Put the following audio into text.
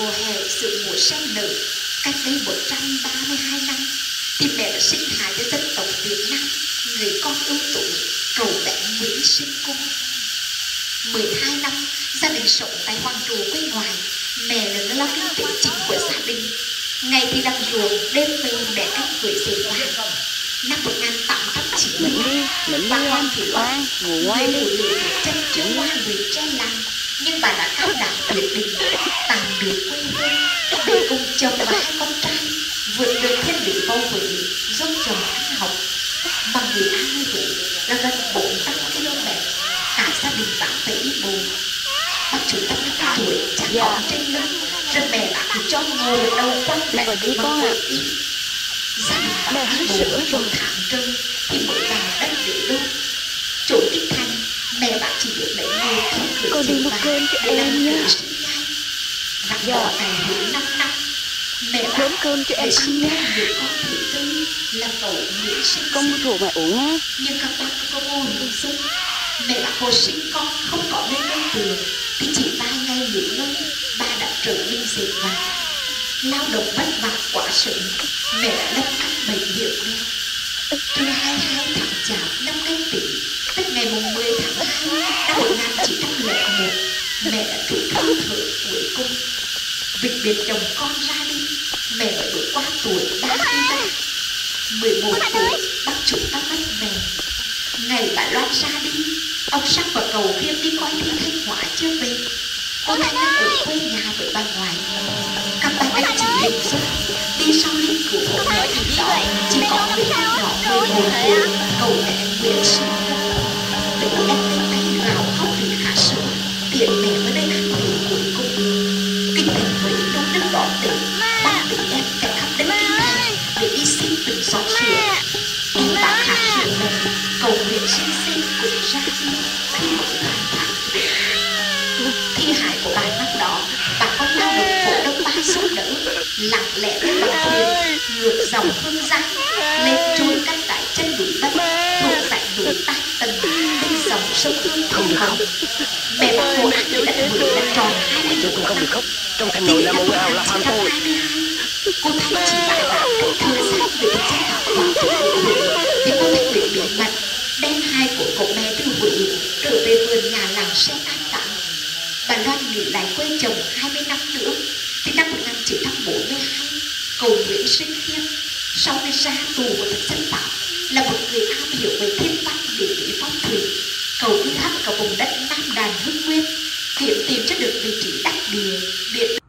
mùa hè sự mùa sen nở cách đây 132 năm thì mẹ đã sinh hài cho dân tộc Việt Nam người con ưu tú cầu bé Nguyễn Sinh Cung 12 năm gia đình sống tại Hoàng Trù quê ngoài mẹ là người lo kinh tế chính của gia đình. Ngày thì làm ruộng đêm về mẹ cắt gửi dệt vàng năm 1892 bà Hoàng Thị Loan người phụ nữ chân chính hoa người tre làng nhưng bà đã cao đảm quyết định biệt quê hương để cùng chồng và hai con trai vượt đường thiên lý bao vây giúp chồng ăn học bằng người an như vậy là gần 400 km cả gia đình bạn phải đi bộ bác chủ tịch năm tuổi chắc Dạ. còn trên lưng rồi mẹ đã cứ cho ngồi đầu quanh Mẹ mẹ đi con ạ. gia đình đi bộ sữa trong tháng trưng thì mới vào đất để đốt chỗ kinh thành mẹ bạn chỉ được lấy người Con đi vàng cơm cho em nha. gửi sinh nhai gắn Dạ. bó này hơn 5 năm. Mẹ bạn Đốn cơm cho em ăn sinh nha. con thứ tư là cậu Nguyễn Sinh Con mua Sinh. rượu mẹ uống nha nhưng các bác có vô hình dung mẹ bạn hồ sinh con không có nơi nương tựa thì chỉ vài ngày nghỉ ngơi ba đã trở mình dệt vàng lao động vất vả quá sự mẹ đã lâm ăn bệnh hiểm nghèo. Từ 22 tháng chạp năm canh tỵ. Tức ngày mùng 10 tháng 2 năm 1901 mẹ đã trút hơi thở cuối cùng vĩnh biệt chồng con ra đi. Mẹ đã qua tuổi 33 11 tuổi bác chúng ta mất mẹ. Ngày bà Loan ra đi ông sắc và cầu khiêm đi coi thi thanh hóa chưa về. Cô thanh đang ở quê nhà với bà ngoại. Các bạn anh chị hình dung đi sau lưng của hộ mẹ thì đó. chỉ có người nhỏ mười một tuổi cầu mẹ nguyện sinh đừng bỏ nước đỏ tỉnh bác tỉnh em chạy khắp đất kinh thành để đi xin từng giọt sữa em đã khát sữa lần cầu nguyện sinh sinh cũng ra đi khi một bài tháng thi hài của bài năm đó bà con lao động phổ đông ba giúp đỡ lặng lẽ với bằng thuyền ngược dòng hương giang lên trôi cắt tại chân núi bất thuộc dãy núi tai tần sông hương thủy hồng mẹ an thì đã vừa đã tròn hai mươi Tôi cũng không năm được khóc Trong thành nội là năm một ảo là phạm 1922, cô chỉ lại bảo cách thừa xác cái hoàng thượng của Huệ thì cô Thanh được bí mật đem hai của cậu bé từ Huệ trở về vườn nhà làng sen an táng. Bà Loan nghỉ lại quê chồng 20 năm nữa. Thì năm 1942 cầu Nguyễn Sinh Khiêm sau khi ra tù của thực dân Pháp là một người am hiểu về vào vùng đất Nam Đàn Hưng Nguyên kiểm tìm cho được vị trí đắc địa địa